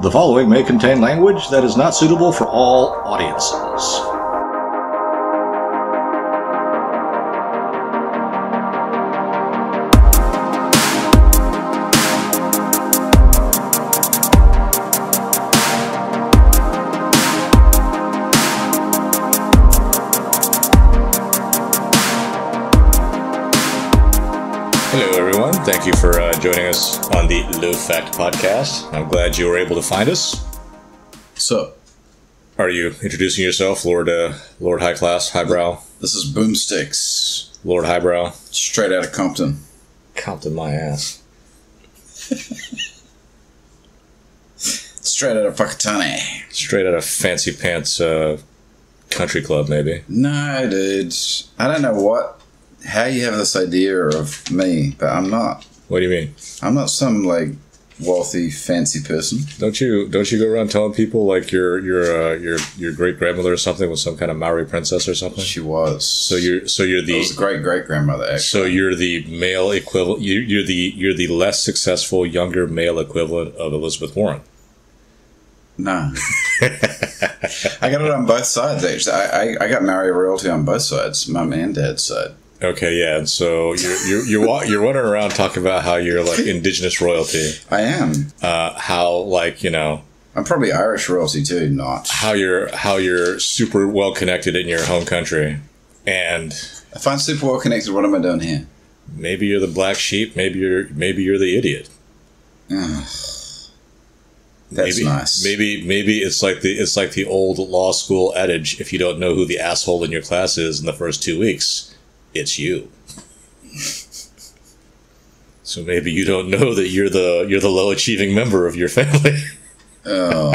The following may contain language that is not suitable for all audiences. Hello, everyone. Thank you for uh, joining us on the Low Fact Podcast. I'm glad you were able to find us. So, Are you introducing yourself, Lord uh, Lord High Class, Highbrow, this is Boomsticks, Lord Highbrow? straight out of Compton. Compton my ass. Straight out of Pakatani. Straight out of Fancy Pants uh, Country Club, maybe. No, dude. I don't know what, how you have this idea of me, but I'm not. What do you mean? I'm not some, like, wealthy, fancy person. Don't you don't you go around telling people like your your uh, your your great grandmother or something was some kind of Maori princess or something? She was. So you're so you're the great great grandmother, actually. so you're the male equivalent. You, you're the you're the less successful younger male equivalent of Elizabeth Warren. No. I got it on both sides, actually. I, I, I got Maori royalty on both sides, mum and dad's side. Okay, yeah, and so you're you're you're, you're running around talking about how you're like indigenous royalty, I am. uh, how like you know I'm probably Irish royalty, too, not. how you're how you're super well connected in your home country, and If I'm super well connected, what am I doing here? maybe you're the black sheep, maybe you're maybe you're the idiot. Ugh. That's maybe, nice. Maybe maybe it's like the it's like the old law school adage: if you don't know who the asshole in your class is in the first two weeks, it's you. So maybe you don't know that you're the you're the low achieving member of your family. Oh,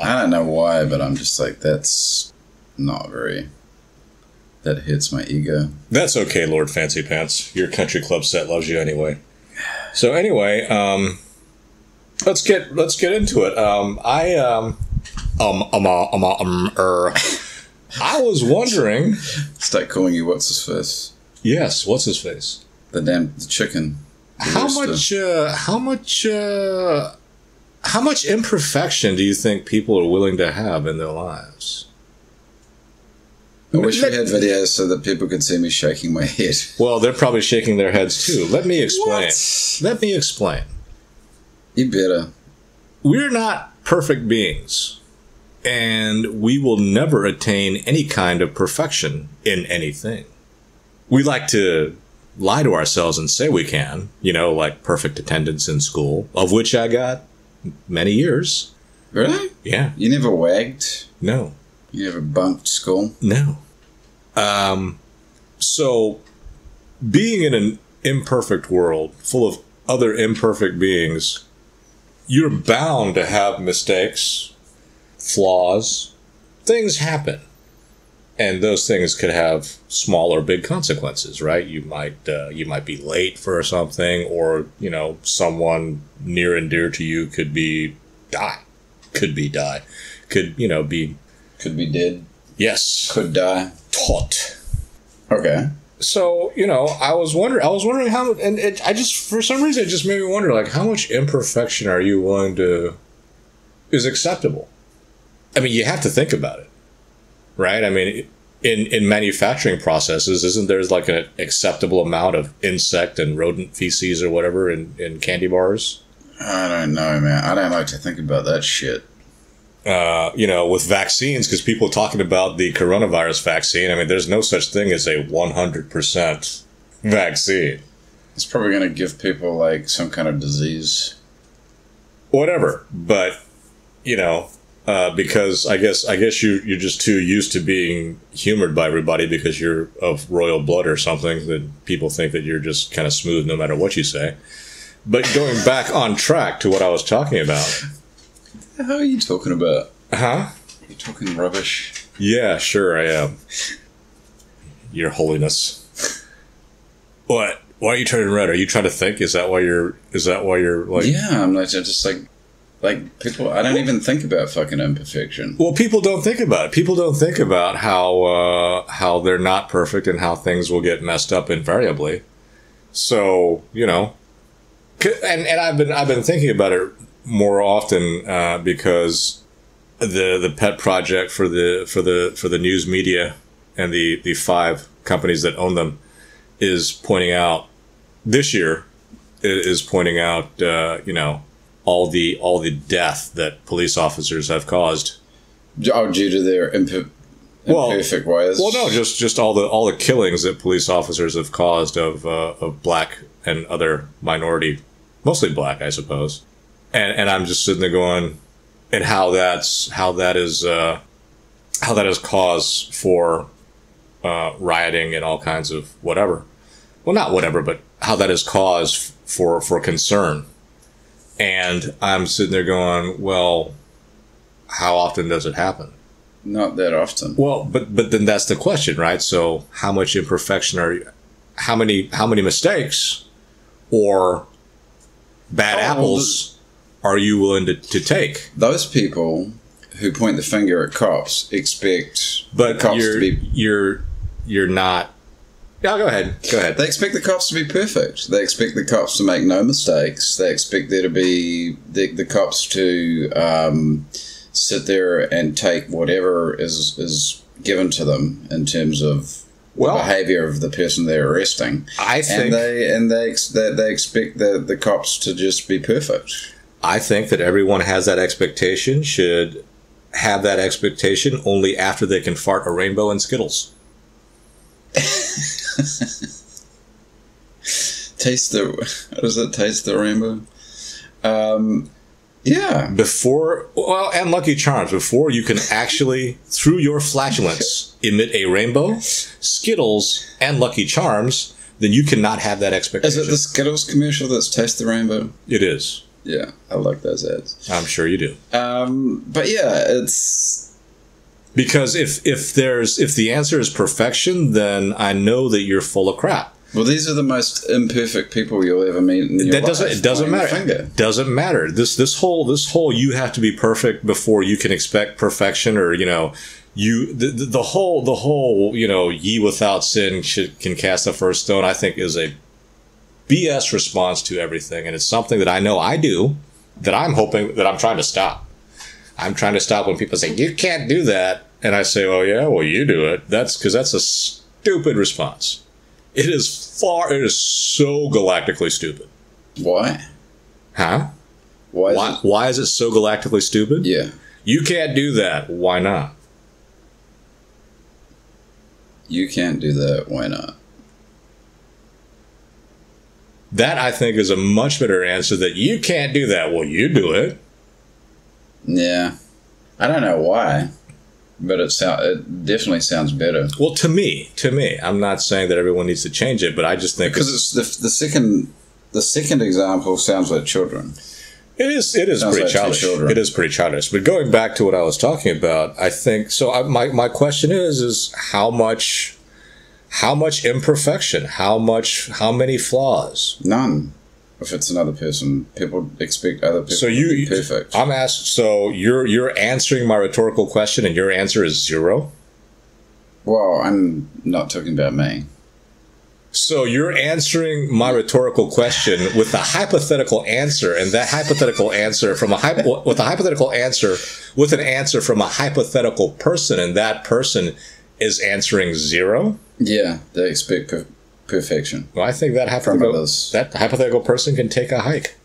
I don't know why, but I'm just like that's not very. That hits my ego. That's okay, Lord Fancy Pants. Your country club set loves you anyway. So anyway, um, let's get let's get into it. Um, I um, um, um, um, um, er, I was wondering. Start calling you what's his face? Yes, what's his face? The damn the chicken. The How much? Uh, how much? Uh, how much imperfection do you think people are willing to have in their lives? I wish we had videos so that people could see me shaking my head. Well, they're probably shaking their heads too. Let me explain. What? Let me explain. You better. we're not perfect beings and we will never attain any kind of perfection in anything we like to lie to ourselves and say we can you know like perfect attendance in school of which i got many years Really? yeah You never wagged? no You never bunked school? no um so being in an imperfect world full of other imperfect beings you're bound to have mistakes flaws things happen and those things could have small or big consequences right you might uh, you might be late for something or you know someone near and dear to you could be die could be die could you know be Could be dead. yes Could die. taught Okay. so you know i was wondering i was wondering how and it, i just for some reason it just made me wonder like how much imperfection are you willing to is acceptable i mean you have to think about it right i mean in in manufacturing processes isn't there like an acceptable amount of insect and rodent feces or whatever in in candy bars I don't know, man. I don't like to think about that shit. uh, you know, with vaccines, because people talking about the coronavirus vaccine. I mean, there's no such thing as a 100% vaccine. It's probably going to give people like some kind of disease. whatever. But you know, uh, because I guess I guess you you're just too used to being humored by everybody because you're of royal blood or something that people think that you're just kind of smooth no matter what you say. But going back on track to what I was talking about, What the hell are you talking about? huh? You're talking rubbish. Yeah, sure I am. Your Holiness. What? Why are you turning red? Are you trying to think? Is that why you're? Is that why you're like? yeah, I'm like just like like people. I don't even think about fucking imperfection. Well, people don't think about it. People don't think about how uh, how they're not perfect and how things will get messed up invariably. So you know, and and I've been I've been thinking about it more often uh, because the the pet project for the for the for the news media and the the five companies that own them is pointing out this year is pointing out uh, you know all the all the death that police officers have caused. Oh, due to their imper- Well- imperfect ways. Well, no, just just all the all the killings that police officers have caused of uh, of black and other minority, mostly black, I suppose. And and I'm just sitting there going, and how that's how that is uh, how that is cause for uh, rioting and all kinds of whatever. Well, not whatever, but how that is cause for for concern. And I'm sitting there going, well, how often does it happen? Not that often. Well, but but then that's the question, right? So how much imperfection are you? How many how many mistakes or bad Oh, apples are you willing to, to take? Those people who point the finger at cops expect But cops you're to be. you're you're not. Yeah, go ahead. Go ahead. They expect the cops to be perfect. They expect the cops to make no mistakes. They expect there to be the, the cops to um, sit there and take whatever is is given to them in terms of Well- the behavior of the person they're arresting. I think and they and they they, they expect the, the cops to just be perfect. I think that everyone has that expectation. Should have that expectation only after they can fart a rainbow and Skittles. Taste the what does it taste the rainbow? Um, yeah, before well and lucky charms before you can actually through your flatulence emit a rainbow skittles and lucky charms then you cannot have that expectation Is it the Skittles commercial that's taste the rainbow? it is Yeah, I like those ads. i'm sure you do Um, but yeah, it's because if if there's if the answer is perfection then i know that you're full of crap. Well, these are the most imperfect people you'll ever meet. In your that doesn't life, it doesn't matter. doesn't matter. This this whole this whole you have to be perfect before you can expect perfection or you know you the, the the whole the whole you know ye without sin should can cast the first stone i think is a bs response to everything. And it's something that i know i do that i'm hoping that i'm trying to stop i'm trying to stop when people say you can't do that and i say oh yeah well you do it that's because that's a stupid response it is far it is so galactically stupid Why? huh Why? Is why, It, why is it so galactically stupid? yeah, You can't do that. Why not? you can't do that. Why not? That I think is a much better answer that you can't do that. Well, you do it. Yeah, I don't know why, but it sound it definitely sounds better Well, to me, to me, I'm not saying that everyone needs to change it, but I just think because it's the the second the second example sounds like children. it is it is Sounds pretty like childish. It is pretty childish. But going back to what I was talking about, I think so. I, my my question is is how much how much imperfection, how much how many flaws. None. If it's another person, people expect other people So to you, be perfect. I'm asked. So you're you're answering my rhetorical question, and your answer is zero. well, I'm not talking about me. So you're answering my rhetorical question with a hypothetical answer, and that hypothetical answer from a hypo, with a hypothetical answer with an answer from a hypothetical person, and that person is answering zero. Yeah, they expect per- perfection. Well, I think that hypothetical that hypothetical person can take a hike.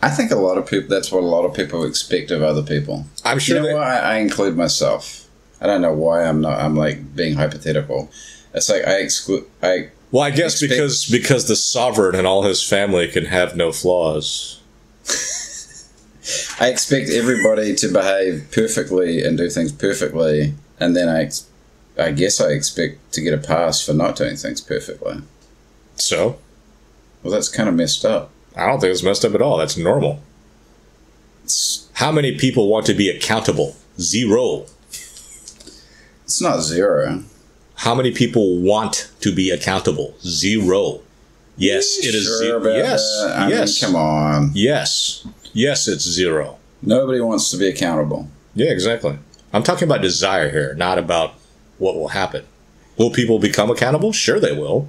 I think a lot of people. That's what a lot of people expect of other people. I'm You sure know that what? I, I include myself. I don't know why I'm not. I'm like being hypothetical. It's like I exclude. I Well, I guess Expect- because because the sovereign and all his family can have no flaws. I expect everybody to behave perfectly and do things perfectly, and then I, ex- I guess I expect to get a pass for not doing things perfectly. So Well, that's kind of messed up. I don't think it's messed up at all. That's normal. It's, How many people want to be accountable? Zero. it's not zero. How many people want to be accountable? Zero. Yes, it is. Sure ze- about yes? I mean, yes, come on. yes, yes. It's zero. Nobody wants to be accountable. Yeah, exactly. I'm talking about desire here, not about what will happen. Will people become accountable? Sure, they will.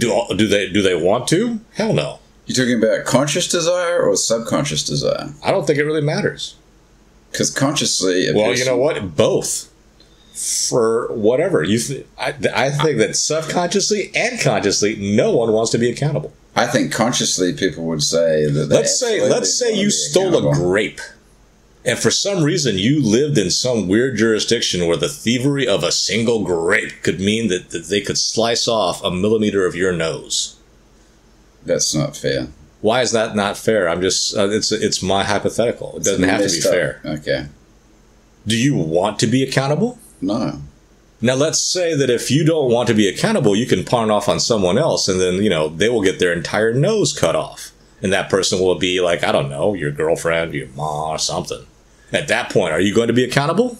Do do they do they want to? Hell no. You talking about conscious desire or subconscious desire? I don't think it really matters. Because consciously, Well, you know what? Both. For whatever you, th- I, I think that subconsciously and consciously, no one wants to be accountable. I think consciously people would say that. they Let's say, let's say you stole a grape, and for some reason you lived in some weird jurisdiction where the thievery of a single grape could mean that, that they could slice off a millimeter of your nose. That's not fair. Why is that not fair? I'm just uh, it's it's my hypothetical. It doesn't have to be up. fair. Okay. Do you want to be accountable? No. Now let's say that if you don't want to be accountable, you can pawn off on someone else, and then you know they will get their entire nose cut off, and that person will be like I don't know your girlfriend, your mom, or something. At that point, are you going to be accountable?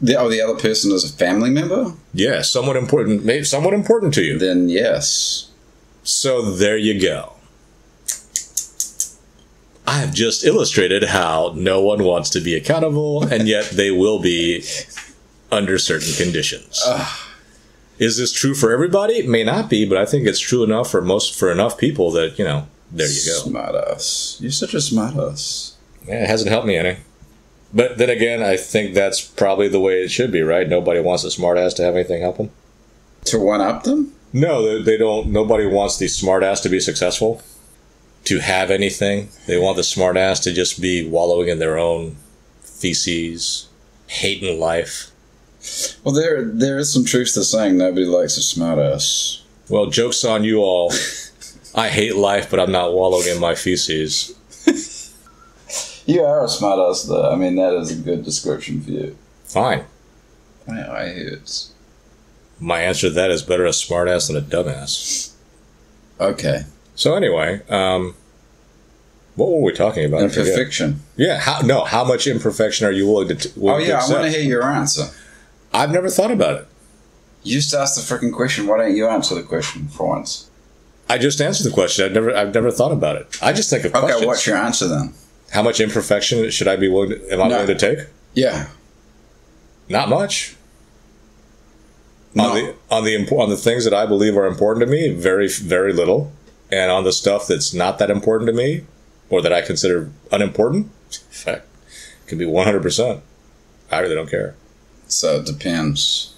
The, oh, the other person is a family member? Yeah, somewhat important, maybe somewhat important to you. Then yes. So there you go. I have just illustrated how no one wants to be accountable, and yet they will be under certain conditions. Is this true for everybody? It may not be, but I think it's true enough for most for enough people that you know. There you go. Smart ass. You're such a smart ass. Yeah, it hasn't helped me any. But then again, I think that's probably the way it should be, right? Nobody wants a smartass to have anything help them. To one up them? No, they, they don't. Nobody wants the smartass to be successful, to have anything. They want the smartass to just be wallowing in their own feces, hating life. Well, there there is some truth to saying nobody likes a smart ass. Well, jokes on you all. I hate life, but I'm not wallowing in my feces. You are a smart ass, though. I mean, that is a good description for you. Fine. My eye hurts. My answer to that is better a smartass than a dumbass. Okay. So anyway, um, what were we talking about? Imperfection. Yeah. How, no. How much imperfection are you willing to? T- Oh, willing to yeah, I want to hear your answer. I've never thought about it. You just asked the freaking question. Why don't you answer the question for once? I just answered the question. I've never, I've never thought about it. I just think of Okay, questions. what's your answer then? How much imperfection should I be willing? To, am I No. willing to take? Yeah. Not much. No. On the on the on the things that I believe are important to me, very very little, and on the stuff that's not that important to me, or that I consider unimportant, it can be one hundred percent. I really don't care. So it depends.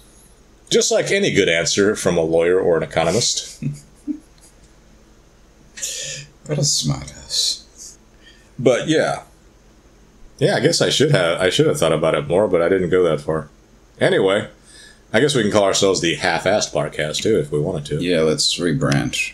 Just like any good answer from a lawyer or an economist. What a smart ass. But yeah, yeah. I guess I should have. I should have thought about it more, but I didn't go that far. Anyway, I guess we can call ourselves the half-assed podcast too, if we wanted to. Yeah, let's rebrand.